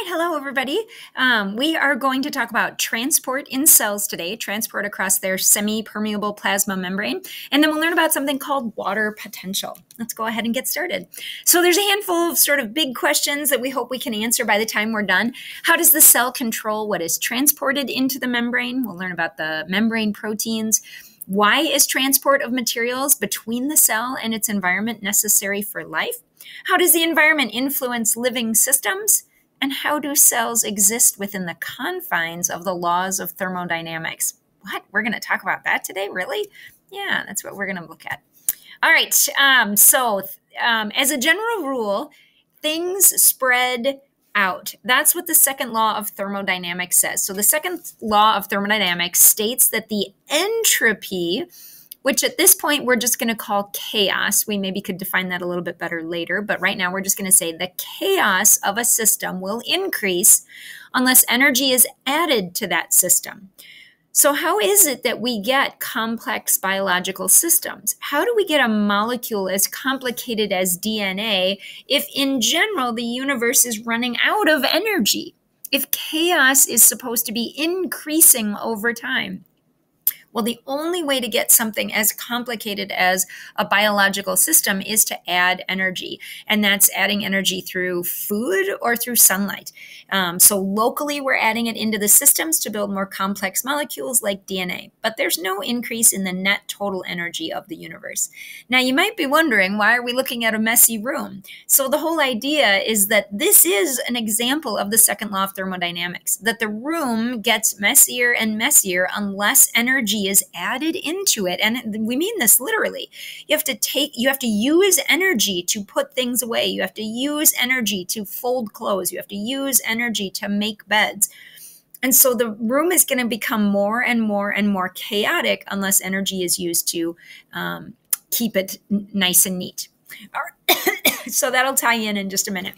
right, hello everybody. Um, we are going to talk about transport in cells today, transport across their semi-permeable plasma membrane, and then we'll learn about something called water potential. Let's go ahead and get started. So there's a handful of sort of big questions that we hope we can answer by the time we're done. How does the cell control what is transported into the membrane? We'll learn about the membrane proteins. Why is transport of materials between the cell and its environment necessary for life? How does the environment influence living systems? And how do cells exist within the confines of the laws of thermodynamics? What? We're going to talk about that today? Really? Yeah, that's what we're going to look at. All right. Um, so, um, as a general rule, things spread out. That's what the second law of thermodynamics says. So, the second law of thermodynamics states that the entropy which at this point we're just going to call chaos. We maybe could define that a little bit better later, but right now we're just going to say the chaos of a system will increase unless energy is added to that system. So, how is it that we get complex biological systems? How do we get a molecule as complicated as DNA if, in general, the universe is running out of energy? If chaos is supposed to be increasing over time? Well, the only way to get something as complicated as a biological system is to add energy, and that's adding energy through food or through sunlight. Um, so, locally, we're adding it into the systems to build more complex molecules like DNA, but there's no increase in the net total energy of the universe. Now, you might be wondering why are we looking at a messy room? So, the whole idea is that this is an example of the second law of thermodynamics that the room gets messier and messier unless energy is added into it. And we mean this literally. You have to take, you have to use energy to put things away. You have to use energy to fold clothes. You have to use energy to make beds. And so the room is going to become more and more and more chaotic unless energy is used to um, keep it nice and neat. so that'll tie in in just a minute.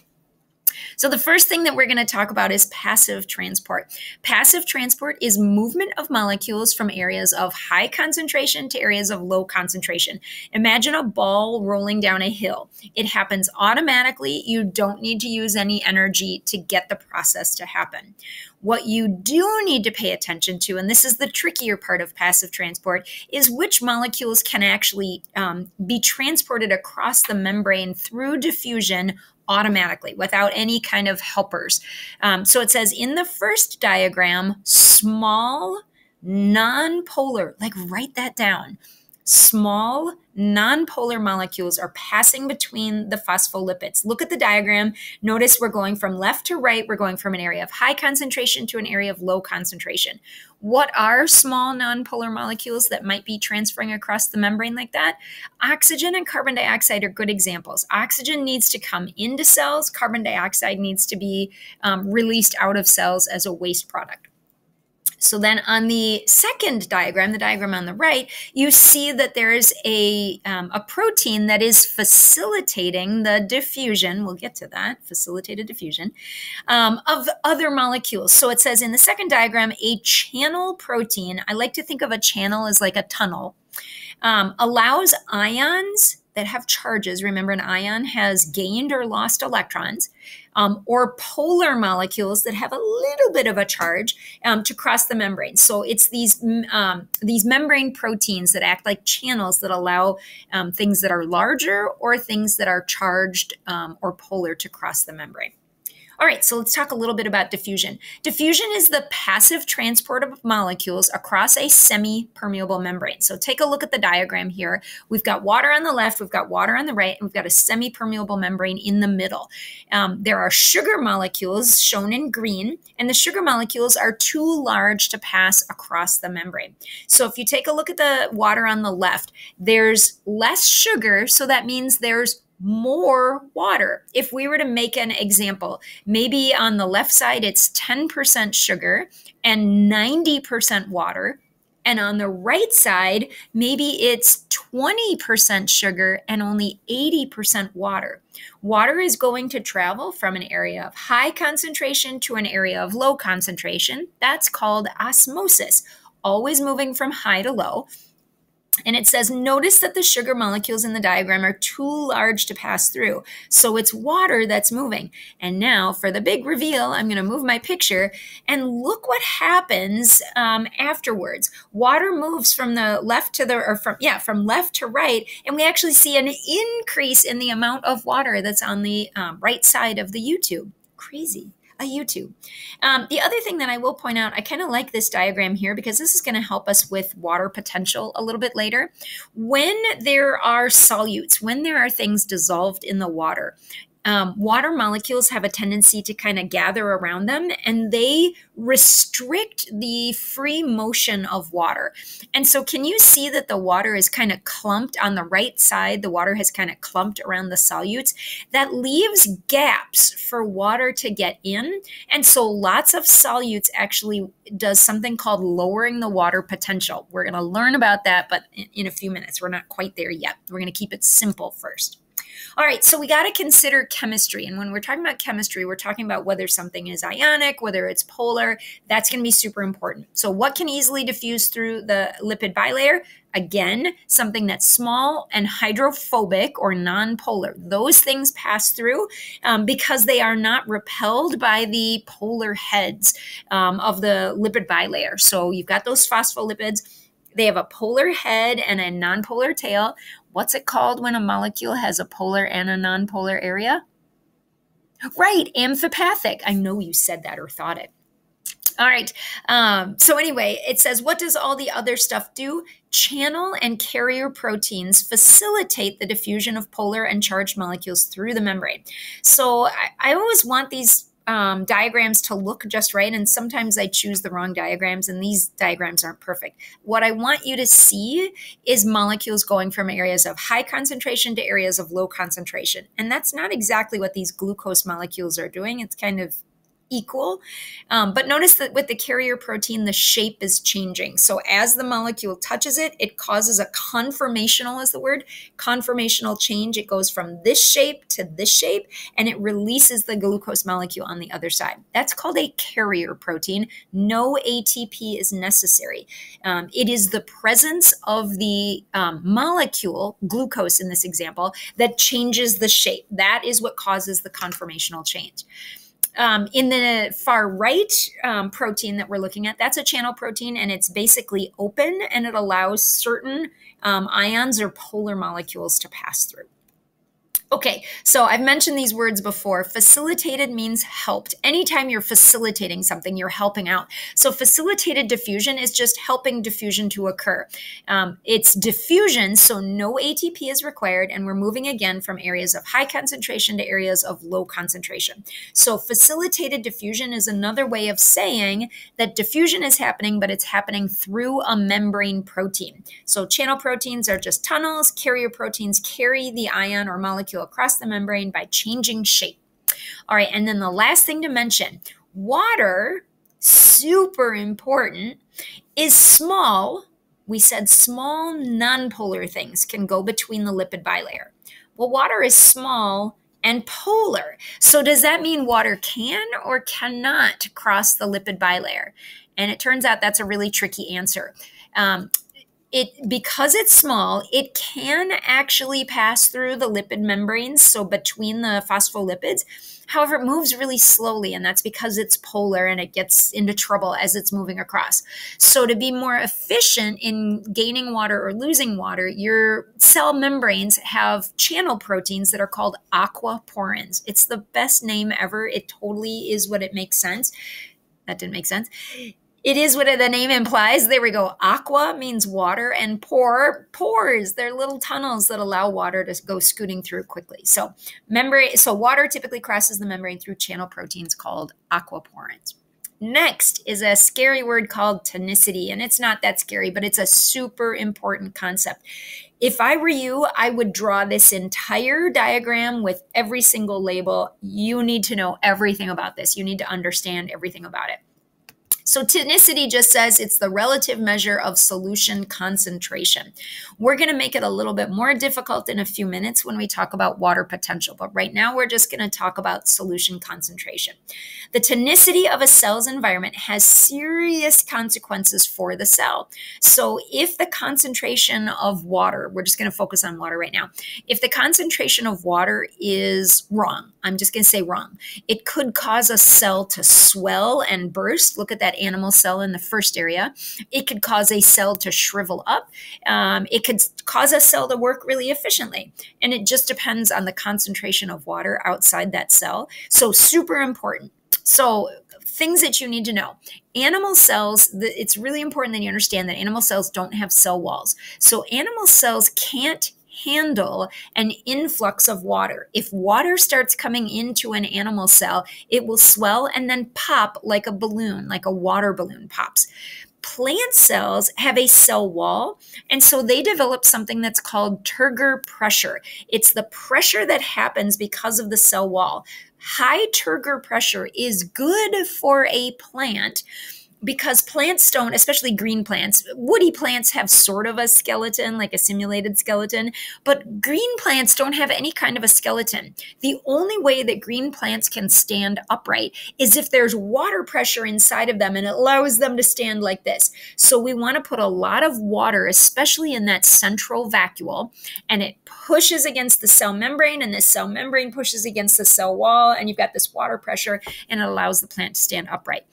So, the first thing that we're going to talk about is passive transport. Passive transport is movement of molecules from areas of high concentration to areas of low concentration. Imagine a ball rolling down a hill. It happens automatically. You don't need to use any energy to get the process to happen. What you do need to pay attention to, and this is the trickier part of passive transport, is which molecules can actually um, be transported across the membrane through diffusion automatically without any kind of helpers. Um, so it says in the first diagram, small, non polar, like write that down. Small nonpolar molecules are passing between the phospholipids. Look at the diagram. Notice we're going from left to right. We're going from an area of high concentration to an area of low concentration. What are small nonpolar molecules that might be transferring across the membrane like that? Oxygen and carbon dioxide are good examples. Oxygen needs to come into cells, carbon dioxide needs to be um, released out of cells as a waste product. So then on the second diagram, the diagram on the right, you see that there is a, um, a protein that is facilitating the diffusion, we'll get to that, facilitated diffusion, um, of other molecules. So it says in the second diagram, a channel protein, I like to think of a channel as like a tunnel, um, allows ions that have charges. Remember, an ion has gained or lost electrons, um, or polar molecules that have a little bit of a charge um, to cross the membrane. So it's these um, these membrane proteins that act like channels that allow um, things that are larger or things that are charged um, or polar to cross the membrane. All right, so let's talk a little bit about diffusion. Diffusion is the passive transport of molecules across a semi-permeable membrane. So take a look at the diagram here. We've got water on the left, we've got water on the right, and we've got a semi-permeable membrane in the middle. Um, there are sugar molecules shown in green, and the sugar molecules are too large to pass across the membrane. So if you take a look at the water on the left, there's less sugar, so that means there's more water. If we were to make an example, maybe on the left side it's 10% sugar and 90% water. And on the right side, maybe it's 20% sugar and only 80% water. Water is going to travel from an area of high concentration to an area of low concentration. That's called osmosis, always moving from high to low. And it says, notice that the sugar molecules in the diagram are too large to pass through. So it's water that's moving. And now for the big reveal, I'm going to move my picture and look what happens um, afterwards. Water moves from the left to the, or from, yeah, from left to right. And we actually see an increase in the amount of water that's on the um, right side of the U-tube. Crazy a U-tube. Um, the other thing that I will point out, I kind of like this diagram here because this is going to help us with water potential a little bit later. When there are solutes, when there are things dissolved in the water, um, water molecules have a tendency to kind of gather around them and they restrict the free motion of water. And so, can you see that the water is kind of clumped on the right side? The water has kind of clumped around the solutes. That leaves gaps for water to get in. And so, lots of solutes actually does something called lowering the water potential. We're going to learn about that, but in a few minutes. We're not quite there yet. We're going to keep it simple first. All right, so we got to consider chemistry. And when we're talking about chemistry, we're talking about whether something is ionic, whether it's polar. That's going to be super important. So, what can easily diffuse through the lipid bilayer? Again, something that's small and hydrophobic or nonpolar. Those things pass through um, because they are not repelled by the polar heads um, of the lipid bilayer. So, you've got those phospholipids they have a polar head and a nonpolar tail. What's it called when a molecule has a polar and a nonpolar area? Right, amphipathic. I know you said that or thought it. All right. Um, so, anyway, it says, what does all the other stuff do? Channel and carrier proteins facilitate the diffusion of polar and charged molecules through the membrane. So, I, I always want these um, diagrams to look just right. And sometimes I choose the wrong diagrams, and these diagrams aren't perfect. What I want you to see is molecules going from areas of high concentration to areas of low concentration. And that's not exactly what these glucose molecules are doing. It's kind of equal. Um, but notice that with the carrier protein, the shape is changing. So as the molecule touches it, it causes a conformational, is the word, conformational change. It goes from this shape to this shape, and it releases the glucose molecule on the other side. That's called a carrier protein. No ATP is necessary. Um, it is the presence of the um, molecule, glucose in this example, that changes the shape. That is what causes the conformational change. Um, in the far right um, protein that we're looking at, that's a channel protein and it's basically open and it allows certain um, ions or polar molecules to pass through. Okay, so I've mentioned these words before. Facilitated means helped. Anytime you're facilitating something, you're helping out. So facilitated diffusion is just helping diffusion to occur. Um, it's diffusion, so no ATP is required, and we're moving again from areas of high concentration to areas of low concentration. So facilitated diffusion is another way of saying that diffusion is happening, but it's happening through a membrane protein. So channel proteins are just tunnels, carrier proteins carry the ion or molecule across the membrane by changing shape. All right, and then the last thing to mention water, super important, is small. We said small nonpolar things can go between the lipid bilayer. Well, water is small and polar. So, does that mean water can or cannot cross the lipid bilayer? And it turns out that's a really tricky answer. Um, it because it's small it can actually pass through the lipid membranes so between the phospholipids. However it moves really slowly and that's because it's polar and it gets into trouble as it's moving across. So to be more efficient in gaining water or losing water your cell membranes have channel proteins that are called aquaporins. It's the best name ever. It totally is what it makes sense. That didn't make sense it is what the name implies. There we go. Aqua means water, and pore pores. They're little tunnels that allow water to go scooting through quickly. So membrane. So water typically crosses the membrane through channel proteins called aquaporins. Next is a scary word called tonicity, and it's not that scary, but it's a super important concept. If I were you, I would draw this entire diagram with every single label. You need to know everything about this. You need to understand everything about it So tonicity just says it's the relative measure of solution concentration. We're going to make it a little bit more difficult in a few minutes when we talk about water potential, but right now we're just going to talk about solution concentration. The tonicity of a cell's environment has serious consequences for the cell. So if the concentration of water, we're just going to focus on water right now. If the concentration of water is wrong, I'm just going to say wrong, it could cause a cell to swell and burst. Look at that animal cell in the first area. It could cause a cell to shrivel up. Um, it could cause a cell to work really efficiently. And it just depends on the concentration of water outside that cell. So, super important. So, things that you need to know animal cells it's really important that you understand that animal cells don't have cell walls so animal cells can't handle an influx of water. If water starts coming into an animal cell, it will swell and then pop like a balloon, like a water balloon pops plant cells have a cell wall, and so they develop something that's called turgor pressure. It's the pressure that happens because of the cell wall. High turgor pressure is good for a plant because plants don't, especially green plants, woody plants have sort of a skeleton, like a simulated skeleton, but green plants don't have any kind of a skeleton. The only way that green plants can stand upright is if there's water pressure inside of them and it allows them to stand like this. So we want to put a lot of water, especially in that central vacuole, and it pushes against the cell membrane, and this cell membrane pushes against the cell wall, and you've got this water pressure, and it allows the plant to stand upright.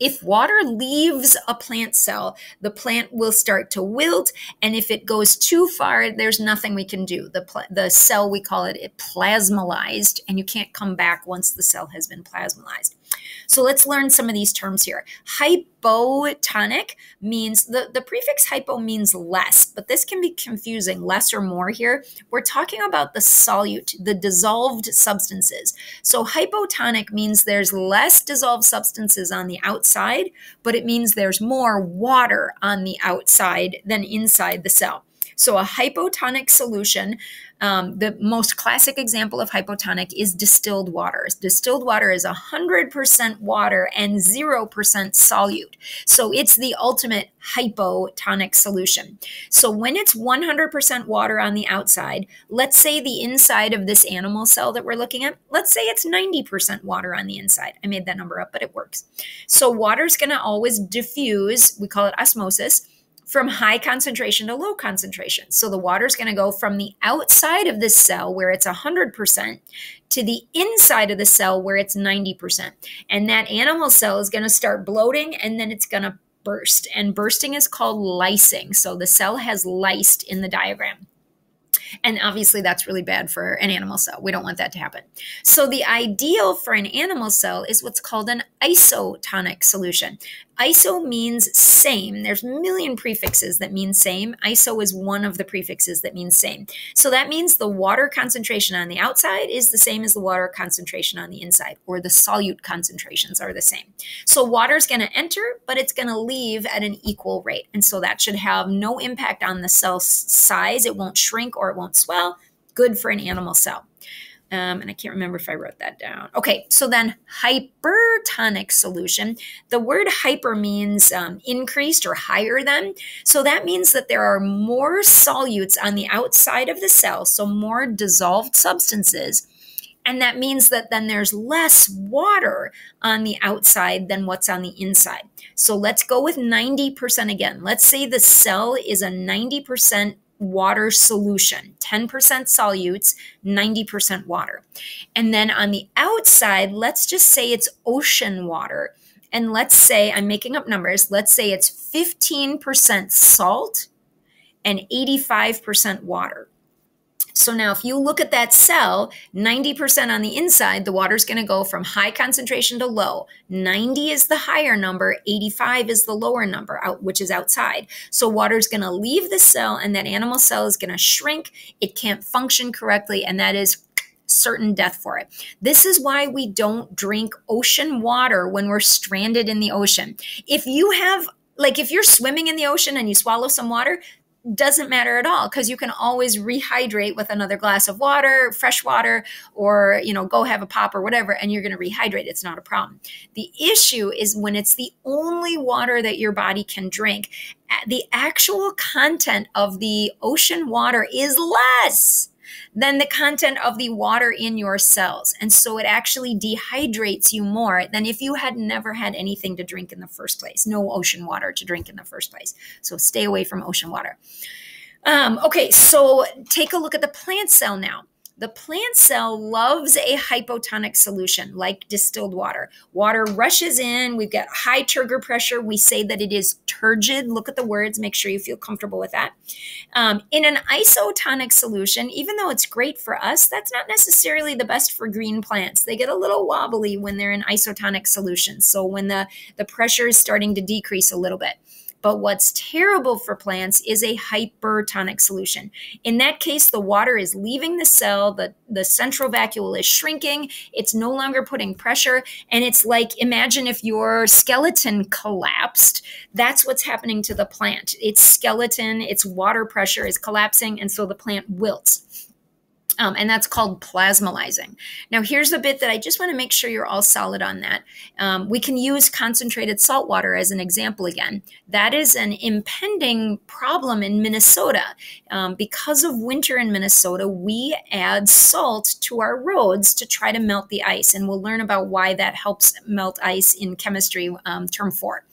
If water leaves a plant cell, the plant will start to wilt. And if it goes too far, there's nothing we can do. The, the cell, we call it, it plasmolyzed, and you can't come back once the cell has been plasmolyzed. So let's learn some of these terms here. Hypotonic means the, the prefix hypo means less, but this can be confusing, less or more here. We're talking about the solute, the dissolved substances. So hypotonic means there's less dissolved substances on the outside, but it means there's more water on the outside than inside the cell. So, a hypotonic solution, um, the most classic example of hypotonic is distilled water. Distilled water is 100% water and 0% solute. So, it's the ultimate hypotonic solution. So, when it's 100% water on the outside, let's say the inside of this animal cell that we're looking at, let's say it's 90% water on the inside. I made that number up, but it works. So, water is going to always diffuse, we call it osmosis from high concentration to low concentration. So the water is going to go from the outside of the cell where it's 100% to the inside of the cell where it's 90%. And that animal cell is going to start bloating and then it's going to burst. And bursting is called lysing. So the cell has lysed in the diagram. And obviously, that's really bad for an animal cell. We don't want that to happen. So, the ideal for an animal cell is what's called an isotonic solution. ISO means same. There's a million prefixes that mean same. ISO is one of the prefixes that means same. So that means the water concentration on the outside is the same as the water concentration on the inside, or the solute concentrations are the same. So water is going to enter, but it's going to leave at an equal rate. And so that should have no impact on the cell size. It won't shrink or it won't swell. Good for an animal cell. Um, and I can't remember if I wrote that down. Okay, so then hypertonic solution. The word hyper means um, increased or higher than. So that means that there are more solutes on the outside of the cell, so more dissolved substances. And that means that then there's less water on the outside than what's on the inside. So let's go with 90% again. Let's say the cell is a 90% water solution 10% solutes, 90% water. And then on the outside, let's just say it's ocean water. And let's say, I'm making up numbers, let's say it's 15% salt and 85% water. So now if you look at that cell, 90% on the inside, the water is going to go from high concentration to low. 90 is the higher number, 85 is the lower number, out, which is outside. So water is going to leave the cell and that animal cell is going to shrink. It can't function correctly and that is certain death for it. This is why we don't drink ocean water when we're stranded in the ocean. If you have like if you're swimming in the ocean and you swallow some water, doesn't matter at all because you can always rehydrate with another glass of water, fresh water, or you know, go have a pop or whatever, and you're going to rehydrate. It's not a problem. The issue is when it's the only water that your body can drink. The actual content of the ocean water is less than the content of the water in your cells. And so it actually dehydrates you more than if you had never had anything to drink in the first place, no ocean water to drink in the first place. So stay away from ocean water. Um, okay, so take a look at the plant cell now. The plant cell loves a hypotonic solution like distilled water. Water rushes in. We've got high turgor pressure. We say that it is turgid. Look at the words. Make sure you feel comfortable with that. Um, in an isotonic solution, even though it's great for us, that's not necessarily the best for green plants. They get a little wobbly when they're in isotonic solutions. So when the, the pressure is starting to decrease a little bit. But what's terrible for plants is a hypertonic solution. In that case, the water is leaving the cell, the, the central vacuole is shrinking, it's no longer putting pressure. And it's like imagine if your skeleton collapsed. That's what's happening to the plant. Its skeleton, its water pressure is collapsing, and so the plant wilts. Um, and that's called plasmolyzing. Now, here's a bit that I just want to make sure you're all solid on that. Um, we can use concentrated salt water as an example again. That is an impending problem in Minnesota. Um, because of winter in Minnesota, we add salt to our roads to try to melt the ice. And we'll learn about why that helps melt ice in chemistry, um, term four.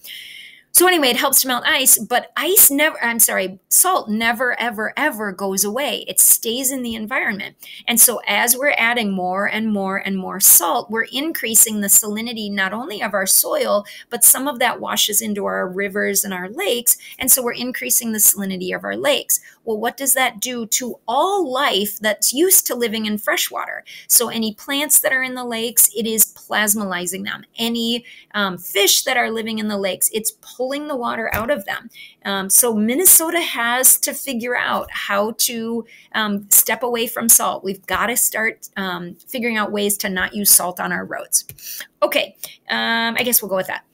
So anyway, it helps to melt ice, but ice never, I'm sorry, salt never, ever, ever goes away. It stays in the environment. And so as we're adding more and more and more salt, we're increasing the salinity not only of our soil, but some of that washes into our rivers and our lakes. And so we're increasing the salinity of our lakes. Well, what does that do to all life that's used to living in freshwater? So any plants that are in the lakes, it is plasmolyzing them. Any um, fish that are living in the lakes, it's pulling the water out of them. Um, so Minnesota has to figure out how to um, step away from salt. We've got to start um, figuring out ways to not use salt on our roads. Okay, um, I guess we'll go with that.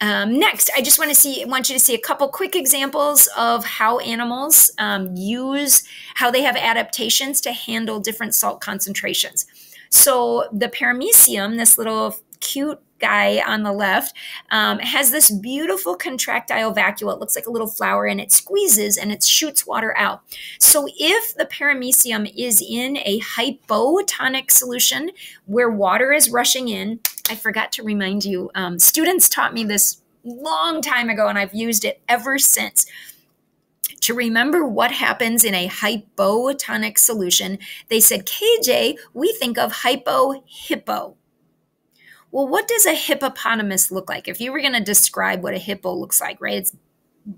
Um, next, I just want to see want you to see a couple quick examples of how animals um, use how they have adaptations to handle different salt concentrations. So the paramecium, this little cute guy on the left um, has this beautiful contractile vacuole. It looks like a little flower and it squeezes and it shoots water out. So if the paramecium is in a hypotonic solution where water is rushing in, I forgot to remind you, um, students taught me this long time ago and I've used it ever since to remember what happens in a hypotonic solution, they said, KJ, we think of hypo hippo. Well, what does a hippopotamus look like? If you were going to describe what a hippo looks like, right? It's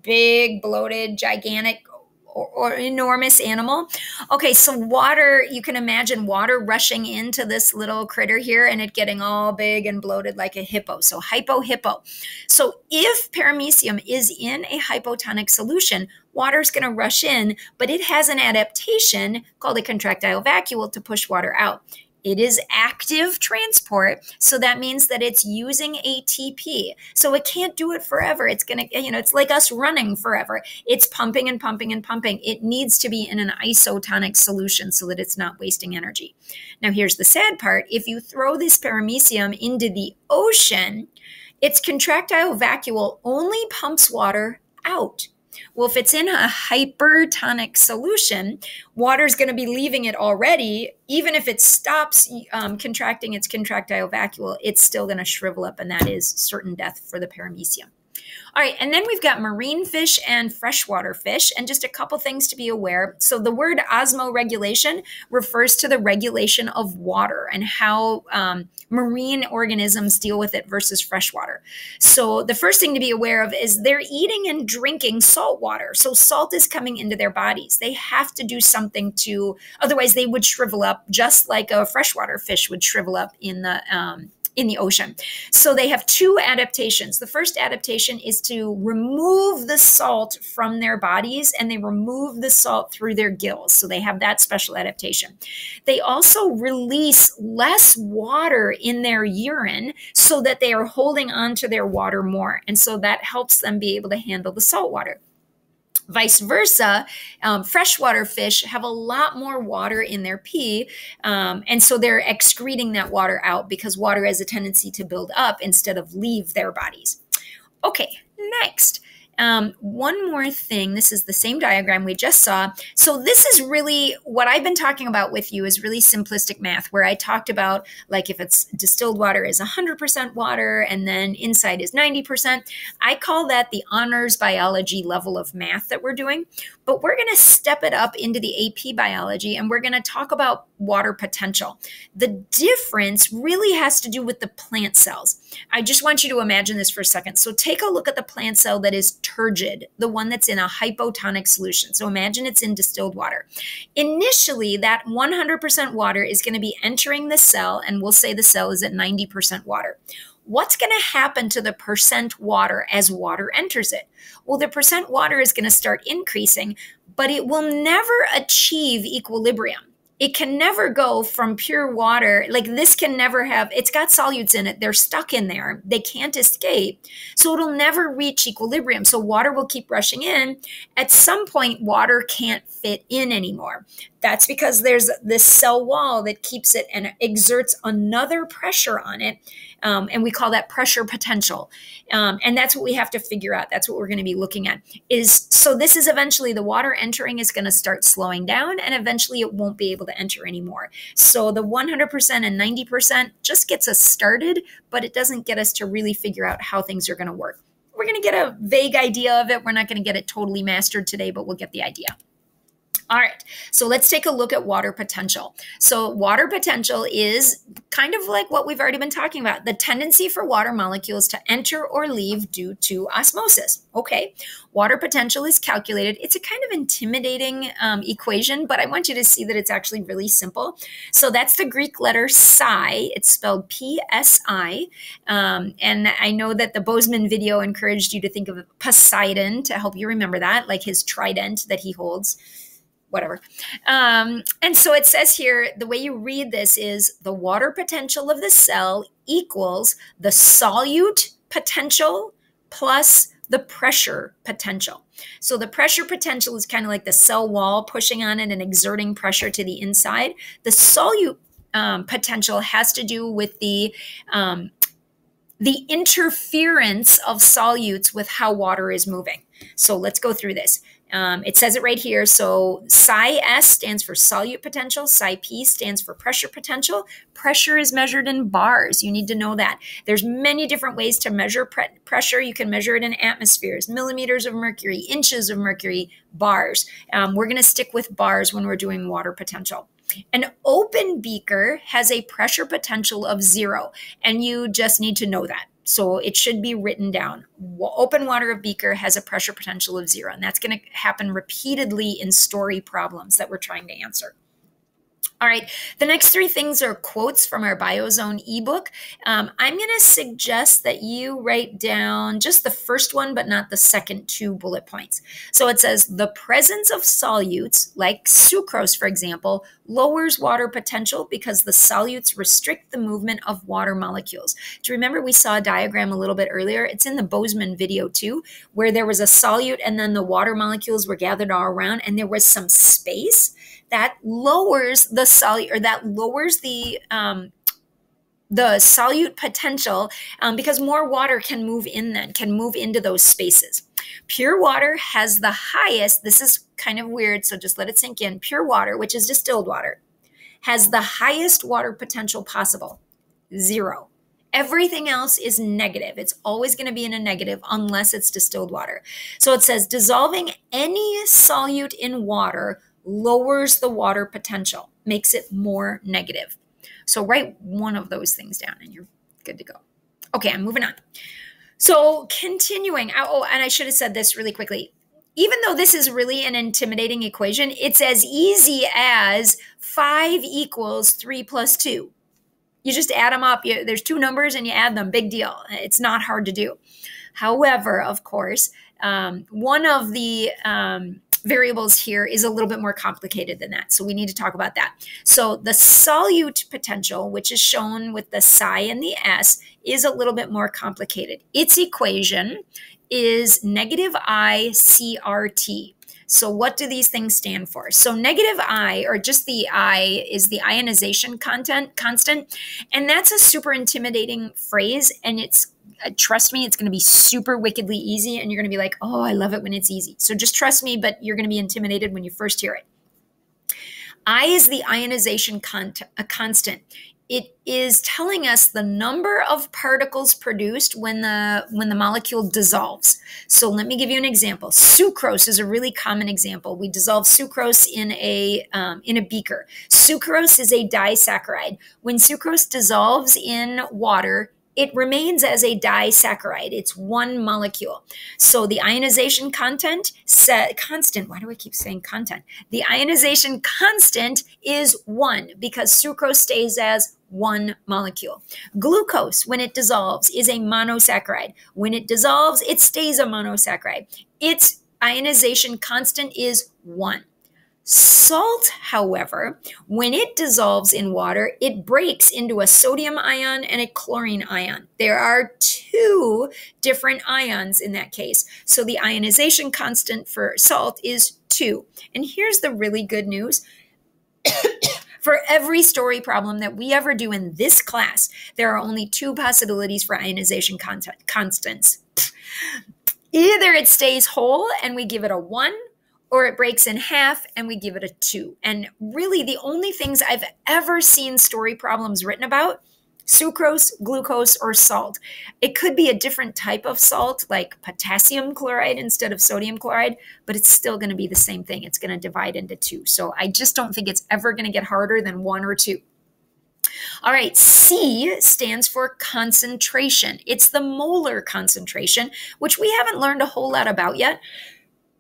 big, bloated, gigantic, or, or, enormous animal. Okay, so water, you can imagine water rushing into this little critter here and it getting all big and bloated like a hippo. So hypo hippo. So if paramecium is in a hypotonic solution, water is going to rush in, but it has an adaptation called a contractile vacuole to push water out. It is active transport. So that means that it's using ATP. So it can't do it forever. It's going to, you know, it's like us running forever. It's pumping and pumping and pumping. It needs to be in an isotonic solution so that it's not wasting energy. Now, here's the sad part if you throw this paramecium into the ocean, its contractile vacuole only pumps water out. Well, if it's in a hypertonic solution, water is going to be leaving it already. Even if it stops um, contracting its contractile vacuole, it's still going to shrivel up, and that is certain death for the paramecium. All right, and then we've got marine fish and freshwater fish, and just a couple things to be aware. So, the word osmoregulation refers to the regulation of water and how um, marine organisms deal with it versus freshwater. So, the first thing to be aware of is they're eating and drinking salt water. So, salt is coming into their bodies. They have to do something to, otherwise, they would shrivel up just like a freshwater fish would shrivel up in the um, in the ocean. So they have two adaptations. The first adaptation is to remove the salt from their bodies and they remove the salt through their gills. So they have that special adaptation. They also release less water in their urine so that they are holding on to their water more. And so that helps them be able to handle the salt water Vice versa, um, freshwater fish have a lot more water in their pee, um, and so they're excreting that water out because water has a tendency to build up instead of leave their bodies. Okay, next. Um, one more thing. This is the same diagram we just saw. So this is really what I've been talking about with you is really simplistic math, where I talked about like if it's distilled water is 100% water and then inside is 90%. I call that the honors biology level of math that we're doing. But we're going to step it up into the AP biology and we're going to talk about water potential. The difference really has to do with the plant cells. I just want you to imagine this for a second. So take a look at the plant cell that is turgid, the one that's in a hypotonic solution. So imagine it's in distilled water. Initially, that 100% water is going to be entering the cell, and we'll say the cell is at 90% water what's going to happen to the percent water as water enters it? Well, the percent water is going to start increasing, but it will never achieve equilibrium. It can never go from pure water like this can never have it's got solutes in it they're stuck in there they can't escape so it'll never reach equilibrium so water will keep rushing in. At some point water can't fit in anymore. That's because there's this cell wall that keeps it and exerts another pressure on it um, and we call that pressure potential. Um, and that's what we have to figure out. That's what we're going to be looking at is so this is eventually the water entering is going to start slowing down and eventually it won't be able to enter anymore. So the 100% and 90% just gets us started but it doesn't get us to really figure out how things are going to work. We're going to get a vague idea of it. We're not going to get it totally mastered today but we'll get the idea all right, so let's take a look at water potential. So, water potential is kind of like what we've already been talking about the tendency for water molecules to enter or leave due to osmosis. Okay, water potential is calculated. It's a kind of intimidating um, equation, but I want you to see that it's actually really simple. So, that's the Greek letter psi, it's spelled P S I. Um, and I know that the Bozeman video encouraged you to think of Poseidon to help you remember that, like his trident that he holds whatever. Um, and so it says here the way you read this is the water potential of the cell equals the solute potential plus the pressure potential. So the pressure potential is kind of like the cell wall pushing on it and exerting pressure to the inside. The solute um, potential has to do with the um, the interference of solutes with how water is moving. So let's go through this. Um, it says it right here. So psi S stands for solute potential. Psi P stands for pressure potential. Pressure is measured in bars. You need to know that. There's many different ways to measure pre- pressure. You can measure it in atmospheres, millimeters of mercury, inches of mercury, bars. Um, we're going to stick with bars when we're doing water potential. An open beaker has a pressure potential of zero, and you just need to know that. So it should be written down. Open water of beaker has a pressure potential of zero, and that's going to happen repeatedly in story problems that we're trying to answer. All right, the next three things are quotes from our Biozone ebook. Um, I'm going to suggest that you write down just the first one, but not the second two bullet points. So it says the presence of solutes, like sucrose, for example, lowers water potential because the solutes restrict the movement of water molecules. Do you remember we saw a diagram a little bit earlier? It's in the Bozeman video too, where there was a solute and then the water molecules were gathered all around and there was some space that lowers the solute or that lowers the um, the solute potential um, because more water can move in then can move into those spaces pure water has the highest this is kind of weird so just let it sink in pure water which is distilled water has the highest water potential possible zero everything else is negative it's always going to be in a negative unless it's distilled water so it says dissolving any solute in water lowers the water potential, makes it more negative. So write one of those things down and you're good to go. Okay, I'm moving on. So continuing, oh, and I should have said this really quickly. Even though this is really an intimidating equation, it's as easy as 5 equals 3 plus 2. You just add them up. You, there's two numbers and you add them. Big deal. It's not hard to do. However, of course, um, one of the um, variables here is a little bit more complicated than that. So we need to talk about that. So the solute potential, which is shown with the psi and the s, is a little bit more complicated. Its equation is negative ICRT. So, what do these things stand for? So, negative I, or just the I, is the ionization content constant, and that's a super intimidating phrase. And it's uh, trust me, it's going to be super wickedly easy, and you're going to be like, "Oh, I love it when it's easy." So, just trust me, but you're going to be intimidated when you first hear it. I is the ionization con- constant it is telling us the number of particles produced when the when the molecule dissolves. So let me give you an example. Sucrose is a really common example. We dissolve sucrose in a um, in a beaker. Sucrose is a disaccharide. When sucrose dissolves in water it remains as a disaccharide. It's one molecule. So the ionization content constant. Why do I keep saying content? The ionization constant is one because sucrose stays as one molecule. Glucose, when it dissolves, is a monosaccharide. When it dissolves, it stays a monosaccharide. Its ionization constant is one. Salt, however, when it dissolves in water, it breaks into a sodium ion and a chlorine ion. There are two different ions in that case. So the ionization constant for salt is two. And here's the really good news. for every story problem that we ever do in this class, there are only two possibilities for ionization constants. Either it stays whole and we give it a one, or it breaks in half and we give it a two. And really, the only things I've ever seen story problems written about sucrose, glucose, or salt. It could be a different type of salt, like potassium chloride instead of sodium chloride, but it's still going to be the same thing. It's going to divide into two. So I just don't think it's ever going to get harder than one or two. All right, C stands for concentration. It's the molar concentration, which we haven't learned a whole lot about yet.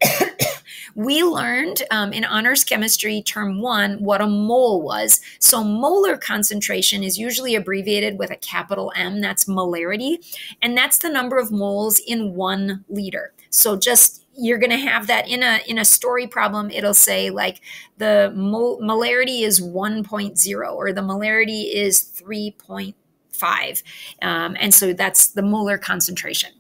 we learned um, in honors chemistry term one what a mole was. So, molar concentration is usually abbreviated with a capital M, that's molarity, and that's the number of moles in one liter. So, just you're going to have that in a in a story problem it'll say like the mol- molarity is 1.0 or the molarity is 3.5 um, and so that's the molar concentration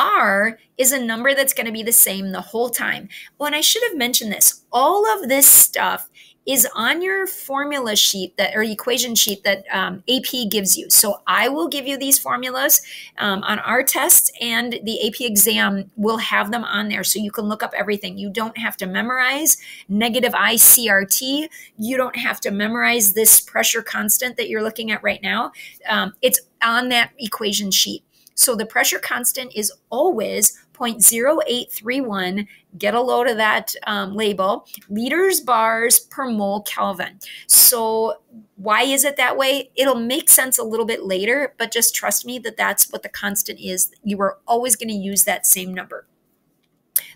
R is a number that's going to be the same the whole time. Well, and I should have mentioned this. All of this stuff is on your formula sheet that or equation sheet that um, AP gives you. So I will give you these formulas um, on our test, and the AP exam will have them on there, so you can look up everything. You don't have to memorize negative I CRT. You don't have to memorize this pressure constant that you're looking at right now. Um, it's on that equation sheet. So the pressure constant is always 0.0831. Get a load of that um, label. Liters bars per mole Kelvin. So why is it that way? It'll make sense a little bit later, but just trust me that that's what the constant is. You are always going to use that same number.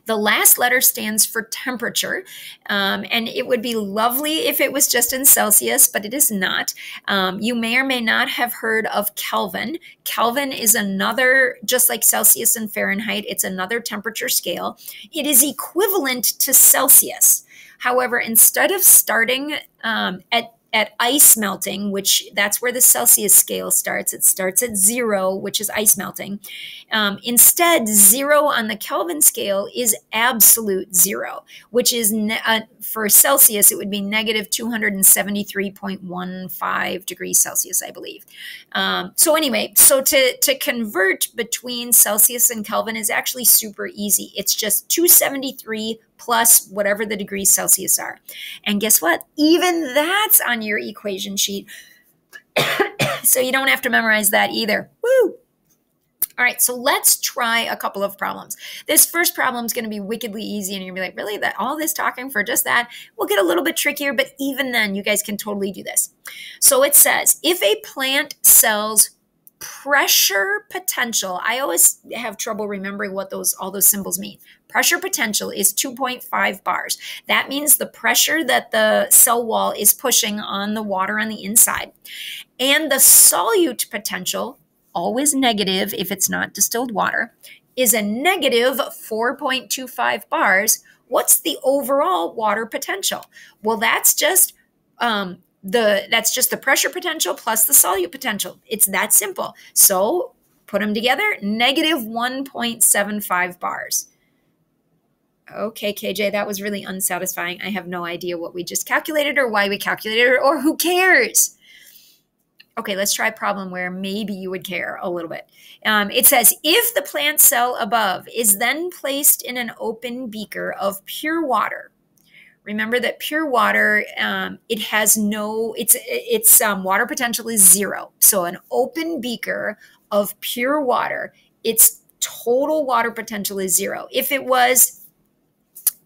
The last letter stands for temperature, um, and it would be lovely if it was just in Celsius, but it is not. Um, you may or may not have heard of Kelvin. Kelvin is another, just like Celsius and Fahrenheit, it's another temperature scale. It is equivalent to Celsius. However, instead of starting um, at at ice melting, which that's where the Celsius scale starts. It starts at zero, which is ice melting. Um, instead, zero on the Kelvin scale is absolute zero, which is uh, for Celsius, it would be negative 273.15 degrees Celsius, I believe. Um, so, anyway, so to, to convert between Celsius and Kelvin is actually super easy. It's just 273 plus whatever the degrees Celsius are. And guess what? Even that's on your equation sheet. so you don't have to memorize that either. Woo! All right, so let's try a couple of problems. This first problem is going to be wickedly easy, and you're going to be like, really? That all this talking for just that? We'll get a little bit trickier, but even then, you guys can totally do this. So it says if a plant cell's pressure potential, I always have trouble remembering what those all those symbols mean. Pressure potential is 2.5 bars. That means the pressure that the cell wall is pushing on the water on the inside. And the solute potential always negative if it's not distilled water, is a negative 4.25 bars. What's the overall water potential? Well, that's just um, the that's just the pressure potential plus the solute potential. It's that simple. So put them together, negative 1.75 bars. Okay, KJ, that was really unsatisfying. I have no idea what we just calculated or why we calculated it or who cares. Okay, let's try a problem where maybe you would care a little bit. Um, it says if the plant cell above is then placed in an open beaker of pure water, remember that pure water um, it has no its its um, water potential is zero. So an open beaker of pure water, its total water potential is zero. If it was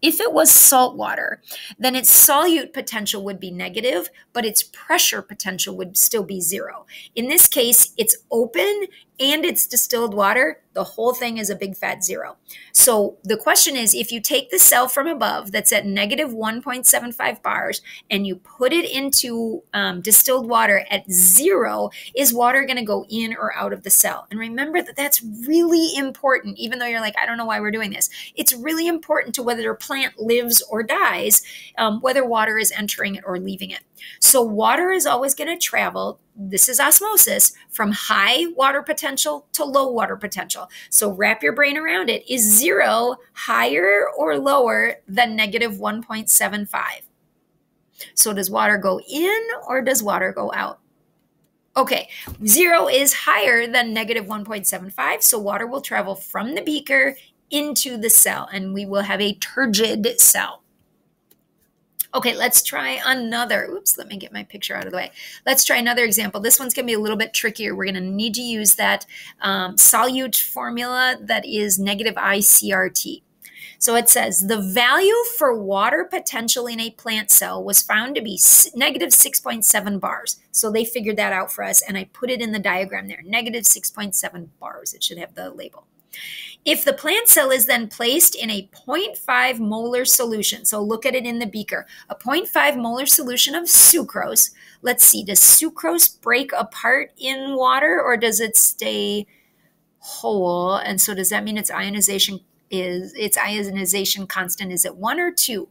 if it was salt water, then its solute potential would be negative, but its pressure potential would still be zero. In this case, it's open and it's distilled water, the whole thing is a big fat zero. So the question is if you take the cell from above that's at negative 1.75 bars and you put it into um, distilled water at zero, is water going to go in or out of the cell? And remember that that's really important, even though you're like, I don't know why we're doing this. It's really important to whether a plant lives or dies, um, whether water is entering it or leaving it. So water is always going to travel this is osmosis from high water potential to low water potential. So wrap your brain around it. Is zero higher or lower than negative 1.75? So does water go in or does water go out? Okay, zero is higher than negative 1.75. So water will travel from the beaker into the cell and we will have a turgid cell. Okay, let's try another. Oops, let me get my picture out of the way. Let's try another example. This one's going to be a little bit trickier. We're going to need to use that um, solute formula that is negative ICRT. So it says the value for water potential in a plant cell was found to be negative 6.7 bars. So they figured that out for us, and I put it in the diagram there negative 6.7 bars. It should have the label. If the plant cell is then placed in a 0.5 molar solution, so look at it in the beaker, a 0.5 molar solution of sucrose. Let's see, does sucrose break apart in water or does it stay whole? And so does that mean its ionization is its ionization constant is it one or two?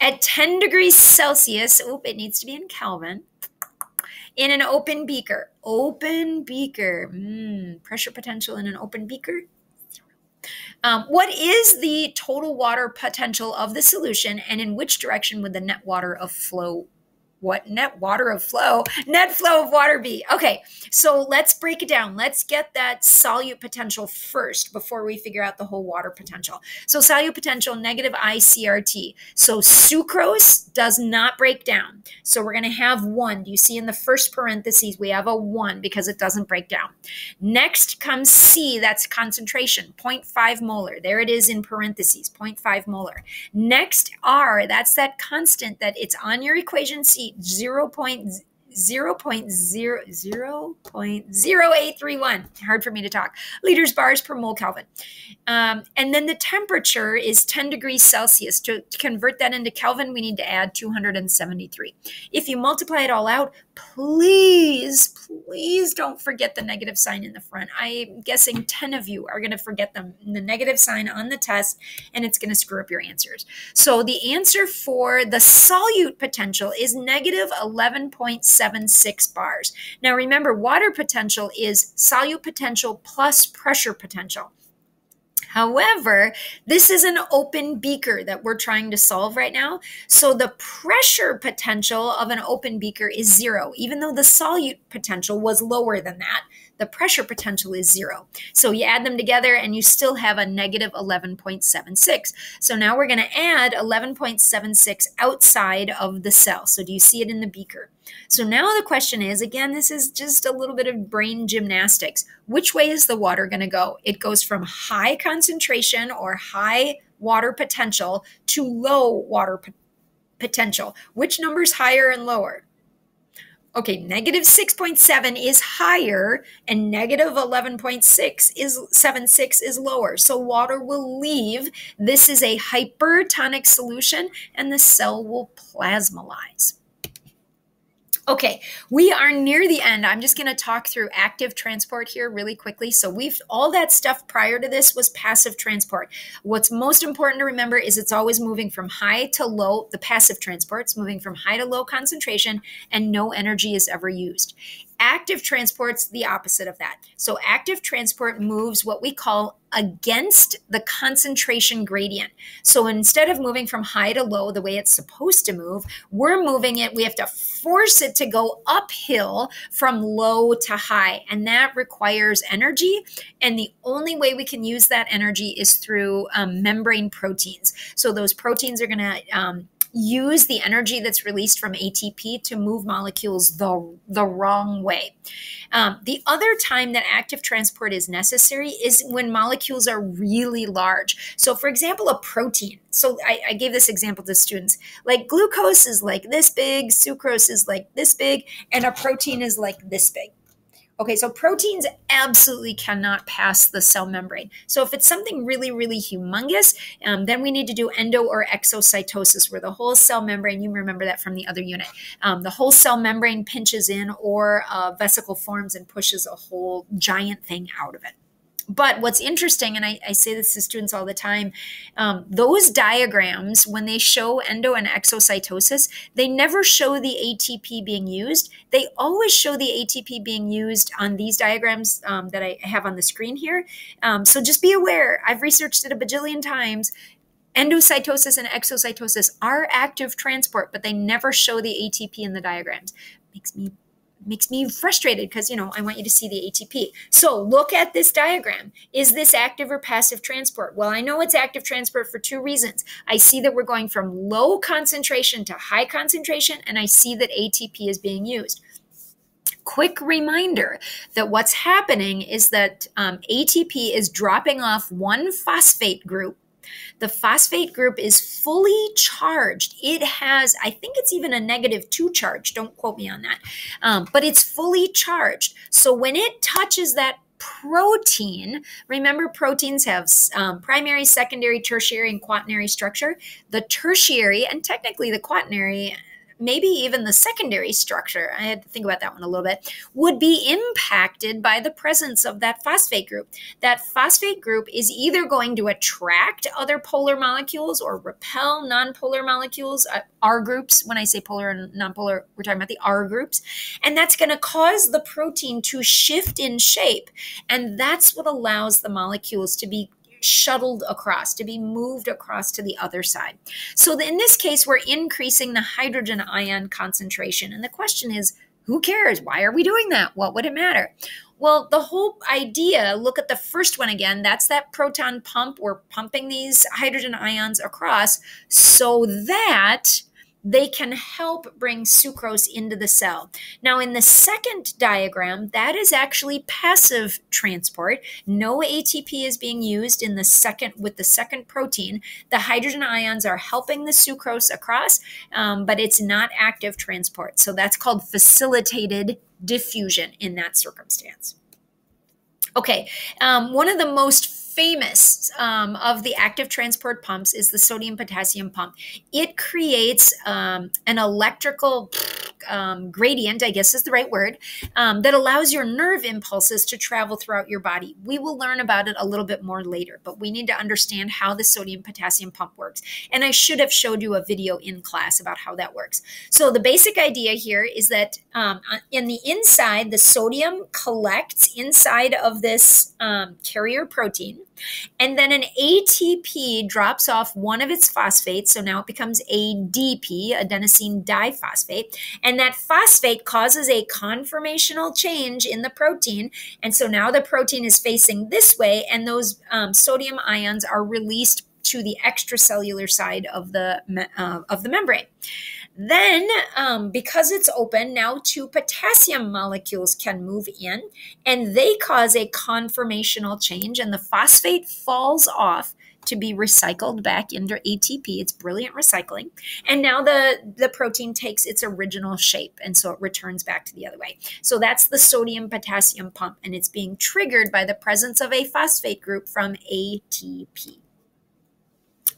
At 10 degrees Celsius, oop, it needs to be in Kelvin in an open beaker. Open beaker. Mm, pressure potential in an open beaker. Um, what is the total water potential of the solution and in which direction would the net water of flow what net water of flow, net flow of water be? Okay, so let's break it down. Let's get that solute potential first before we figure out the whole water potential. So solute potential, negative ICRT. So sucrose does not break down. So we're going to have one. Do you see in the first parentheses, we have a one because it doesn't break down. Next comes C, that's concentration, 0.5 molar. There it is in parentheses, 0.5 molar. Next R, that's that constant that it's on your equation C 0.0 0.00831. Hard for me to talk. Liters bars per mole Kelvin. Um, and then the temperature is 10 degrees Celsius. To, to, convert that into Kelvin, we need to add 273. If you multiply it all out, please, please don't forget the negative sign in the front. I'm guessing 10 of you are going to forget them, the negative sign on the test, and it's going to screw up your answers. So the answer for the solute potential is negative 11.76 bars. Now remember, water potential is solute potential plus pressure potential. However, this is an open beaker that we're trying to solve right now. So the pressure potential of an open beaker is zero, even though the solute potential was lower than that the pressure potential is zero. So you add them together and you still have a negative 11.76. So now we're going to add 11.76 outside of the cell. So do you see it in the beaker? So now the question is again, this is just a little bit of brain gymnastics. Which way is the water going to go? It goes from high concentration or high water potential to low water potential. Which number's higher and lower? Okay, negative 6.7 is higher and negative 11.6 is 76 is lower. So water will leave. This is a hypertonic solution and the cell will plasmolyze. Okay, we are near the end. I'm just going to talk through active transport here really quickly. So we've all that stuff prior to this was passive transport. What's most important to remember is it's always moving from high to low, the passive transport's moving from high to low concentration and no energy is ever used Active transport's the opposite of that. So active transport moves what we call against the concentration gradient. So instead of moving from high to low the way it's supposed to move, we're moving it, we have to force it to go uphill from low to high. And that requires energy. And the only way we can use that energy is through um, membrane proteins. So those proteins are going to um, use the energy that's released from ATP to move molecules the, the wrong way. Um, the other time that active transport is necessary is when molecules are really large. So, for example, a protein. So, I, I gave this example to students like glucose is like this big, sucrose is like this big, and a protein is like this big. Okay, so proteins absolutely cannot pass the cell membrane. So if it's something really, really humongous, um, then we need to do endo or exocytosis, where the whole cell membrane, you remember that from the other unit, um, the whole cell membrane pinches in or a vesicle forms and pushes a whole giant thing out of it but what's interesting, and I, I, say this to students all the time, um, those diagrams, when they show endo and exocytosis, they never show the ATP being used. They always show the ATP being used on these diagrams um, that I have on the screen here. Um, so just be aware, I've researched it a bajillion times. Endocytosis and exocytosis are active transport, but they never show the ATP in the diagrams. Makes me makes me frustrated because you know i want you to see the atp so look at this diagram. Is this active or passive transport? Well i know it's active transport for two reasons. I see that we're going from low concentration to high concentration and i see that atp is being used. Quick reminder that what's happening is that um, atp is dropping off one phosphate group the phosphate group is fully charged. It has, I think it's even a negative two charge. Don't quote me on that. Um, but it's fully charged. So when it touches that protein, remember proteins have um, primary, secondary, tertiary, and quaternary structure. The tertiary, and technically the quaternary, maybe even the secondary structure, I had to think about that one a little bit, would be impacted by the presence of that phosphate group. That phosphate group is either going to attract other polar molecules or repel nonpolar molecules, uh, R groups. When I say polar and nonpolar, we're talking about the R groups. And that's going to cause the protein to shift in shape. And that's what allows the molecules to be shuttled across, to be moved across to the other side. So in this case, we're increasing the hydrogen ion concentration. And the question is, who cares? Why are we doing that? What would it matter? Well, the whole idea, look at the first one again, that's that proton pump. We're pumping these hydrogen ions across so that they can help bring sucrose into the cell. Now, in the second diagram, that is actually passive transport. No ATP is being used in the second with the second protein. The hydrogen ions are helping the sucrose across, um, but it's not active transport. So that's called facilitated diffusion in that circumstance. Okay, um, one of the most famous um, of the active transport pumps is the sodium potassium pump. It creates um, an electrical um, gradient, I guess is the right word, um, that allows your nerve impulses to travel throughout your body. We will learn about it a little bit more later, but we need to understand how the sodium potassium pump works. And I should have showed you a video in class about how that works. So the basic idea here is that um, uh, in the inside, the sodium collects inside of this um, carrier protein. And then an ATP drops off one of its phosphates. So now it becomes ADP, adenosine diphosphate. And that phosphate causes a conformational change in the protein. And so now the protein is facing this way, and those um, sodium ions are released to the extracellular side of the, uh, of the membrane. Then, um, because it's open, now two potassium molecules can move in and they cause a conformational change, and the phosphate falls off to be recycled back into ATP. It's brilliant recycling. And now the, the protein takes its original shape and so it returns back to the other way. So that's the sodium potassium pump and it's being triggered by the presence of a phosphate group from ATP.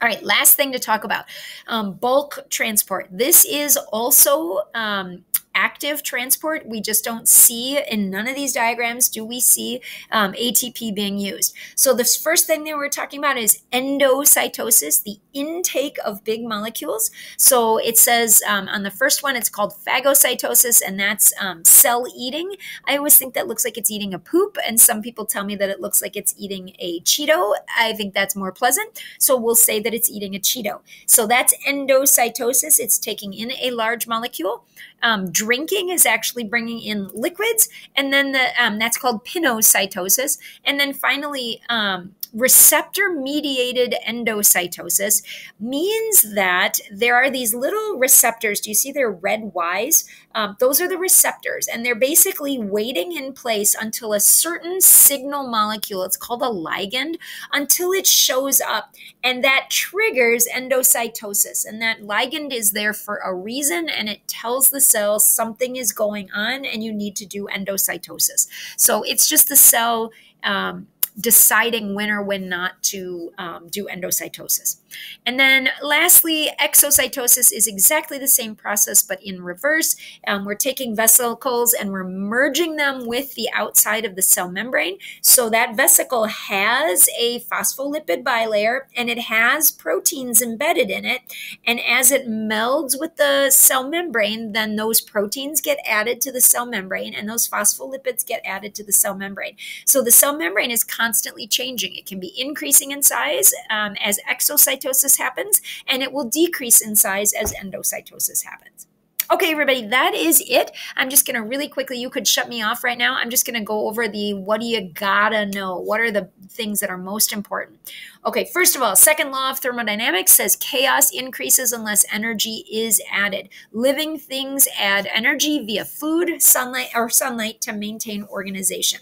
All right, last thing to talk about um, bulk transport. This is also um, active transport. We just don't see in none of these diagrams do we see um, ATP being used. So the first thing that we're talking about is endocytosis, the intake of big molecules. So it says um, on the first one, it's called phagocytosis, and that's um, cell eating. I always think that looks like it's eating a poop, and some people tell me that it looks like it's eating a Cheeto. I think that's more pleasant. So we'll say that it's eating a Cheeto. So that's endocytosis. It's taking in a large molecule. Um, drinking is actually bringing in liquids, and then the um, that's called pinocytosis. And then finally, um, receptor mediated endocytosis means that there are these little receptors. Do you see their red Y's? Um, those are the receptors, and they're basically waiting in place until a certain signal molecule, it's called a ligand, until it shows up. And that triggers endocytosis. And that ligand is there for a reason, and it tells the cell something is going on and you need to do endocytosis. So it's just the cell. Um, deciding when or when not to um, do endocytosis. And then lastly, exocytosis is exactly the same process, but in reverse. Um, we're taking vesicles and we're merging them with the outside of the cell membrane. So that vesicle has a phospholipid bilayer and it has proteins embedded in it. And as it melds with the cell membrane, then those proteins get added to the cell membrane and those phospholipids get added to the cell membrane. So the cell membrane is constantly changing. It can be increasing in size um, as exocytosis happens, and it will decrease in size as endocytosis happens. Okay, everybody, that is it. I'm just going to really quickly, you could shut me off right now. I'm just going to go over the what do you gotta know? What are the things that are most important? Okay, first of all, second law of thermodynamics says chaos increases unless energy is added. Living things add energy via food, sunlight, or sunlight to maintain organization.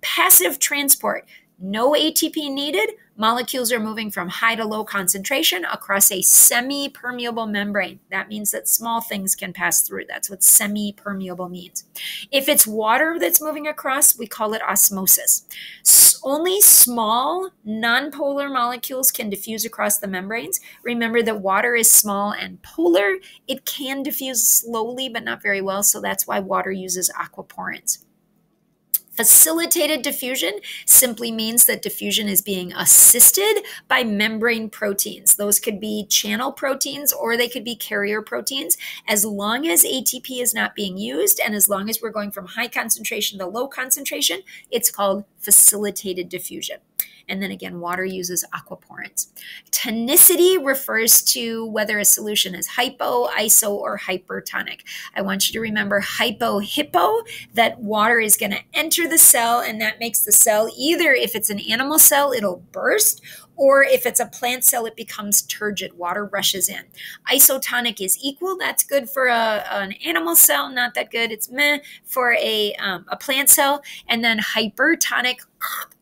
Passive transport. No ATP needed. Molecules are moving from high to low concentration across a semi permeable membrane. That means that small things can pass through. That's what semi permeable means. If it's water that's moving across, we call it osmosis. Only small nonpolar molecules can diffuse across the membranes. Remember that water is small and polar. It can diffuse slowly, but not very well. So that's why water uses aquaporins. Facilitated diffusion simply means that diffusion is being assisted by membrane proteins. Those could be channel proteins or they could be carrier proteins. As long as ATP is not being used and as long as we're going from high concentration to low concentration, it's called facilitated diffusion. And then again, water uses aquaporins. Tonicity refers to whether a solution is hypo, iso, or hypertonic. I want you to remember hypo, hippo, that water is going to enter the cell, and that makes the cell either, if it's an animal cell, it'll burst, or if it's a plant cell, it becomes turgid. Water rushes in. Isotonic is equal. That's good for a, an animal cell, not that good. It's meh for a, um, a plant cell. And then hypertonic,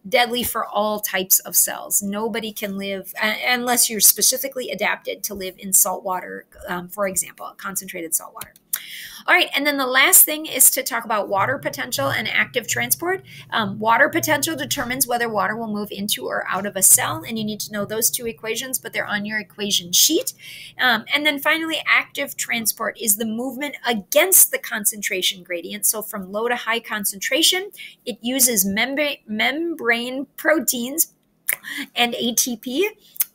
deadly for all types of cells. Nobody can live uh, unless you're specifically adapted to live in salt water, um, for example, concentrated salt water. All right, and then the last thing is to talk about water potential and active transport. Um, water potential determines whether water will move into or out of a cell, and you need to know those two equations, but they're on your equation sheet. Um, and then finally, active transport is the movement against the concentration gradient. So from low to high concentration, it uses membrane, membrane proteins and ATP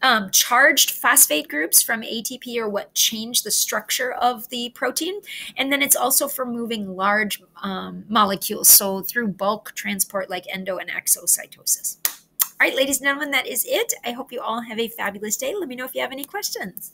um, charged phosphate groups from ATP are what change the structure of the protein. And then it's also for moving large um, molecules, so through bulk transport like endo and exocytosis. All right, ladies and gentlemen, that is it. I hope you all have a fabulous day. Let me know if you have any questions.